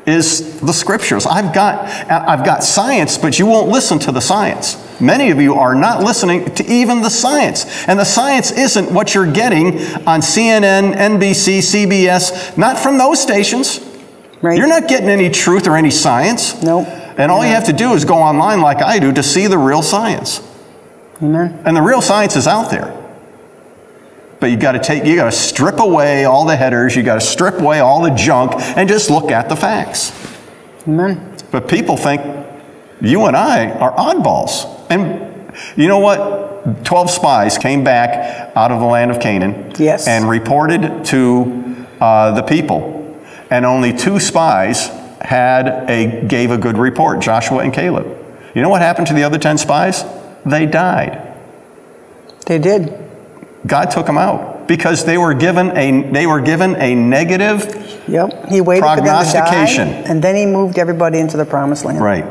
is the scriptures. I've got, I've got science, but you won't listen to the science. Many of you are not listening to even the science. And the science isn't what you're getting on CNN, NBC, CBS, not from those stations. Right. You're not getting any truth or any science. Nope. And all you have to do is go online like I do to see the real science. Amen. And the real science is out there. But you got to take you got to strip away all the headers, you got to strip away all the junk and just look at the facts. Amen. But people think you and I are oddballs. And you know what? 12 spies came back out of the land of Canaan Yes. and reported to uh, the people. And only two spies had a, gave a good report Joshua and Caleb. You know what happened to the other 10 spies? They died. They did. God took them out because they were given a, they were given a negative Yep. He waited for them to die, Prognostication. and then he moved everybody into the promised land. Right.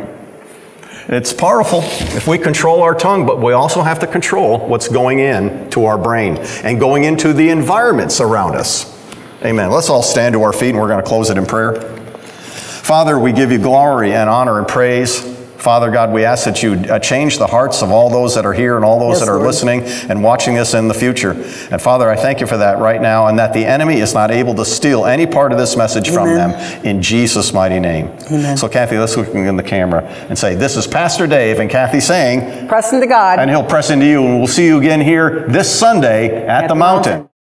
It's powerful if we control our tongue, but we also have to control what's going in to our brain and going into the environments around us. Amen. Let's all stand to our feet and we're going to close it in prayer. Father, we give you glory and honor and praise. Father God, we ask that you uh, change the hearts of all those that are here and all those Yes, that are Lord. listening and watching this in the future. And Father, I thank you for that right now and that the enemy is not able to steal any part of this message from them in Jesus' mighty name. Amen. So, Kathy, let's look in the camera and say, This is Pastor Dave and Kathy saying, Pressing to God. and he'll press into you, and we'll see you again here this Sunday at, the, mountain.